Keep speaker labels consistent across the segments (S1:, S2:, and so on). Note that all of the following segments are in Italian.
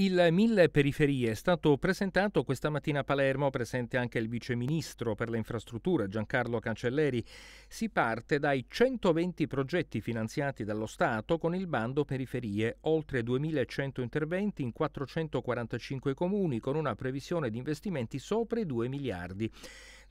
S1: Il Mille Periferie è stato presentato questa mattina a Palermo, presente anche il vice ministro per le infrastrutture Giancarlo Cancelleri. Si parte dai 120 progetti finanziati dallo Stato con il bando Periferie, oltre 2100 interventi in 445 comuni con una previsione di investimenti sopra i 2 miliardi.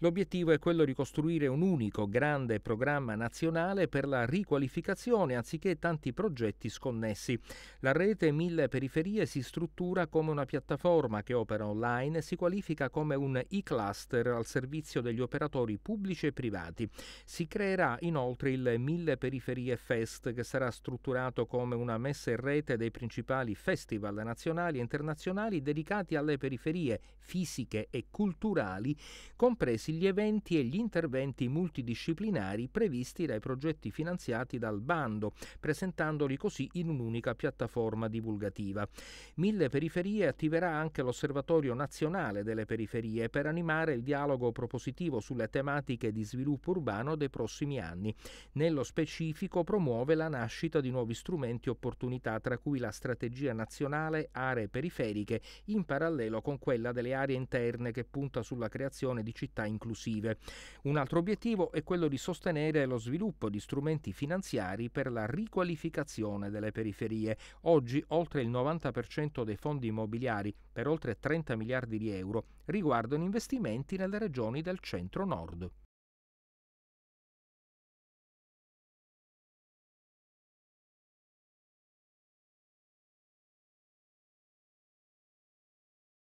S1: L'obiettivo è quello di costruire un unico grande programma nazionale per la riqualificazione anziché tanti progetti sconnessi. La rete Mille Periferie si struttura come una piattaforma che opera online e si qualifica come un e-cluster al servizio degli operatori pubblici e privati. Si creerà inoltre il Mille Periferie Fest che sarà strutturato come una messa in rete dei principali festival nazionali e internazionali dedicati alle periferie fisiche e culturali, compresi compresi gli eventi e gli interventi multidisciplinari previsti dai progetti finanziati dal bando, presentandoli così in un'unica piattaforma divulgativa. Mille Periferie attiverà anche l'Osservatorio nazionale delle periferie per animare il dialogo propositivo sulle tematiche di sviluppo urbano dei prossimi anni. Nello specifico promuove la nascita di nuovi strumenti e opportunità, tra cui la strategia nazionale aree periferiche, in parallelo con quella delle aree interne che punta sulla creazione di città in inclusive. Un altro obiettivo è quello di sostenere lo sviluppo di strumenti finanziari per la riqualificazione delle periferie. Oggi oltre il 90% dei fondi immobiliari, per oltre 30 miliardi di euro, riguardano investimenti nelle regioni del centro-nord.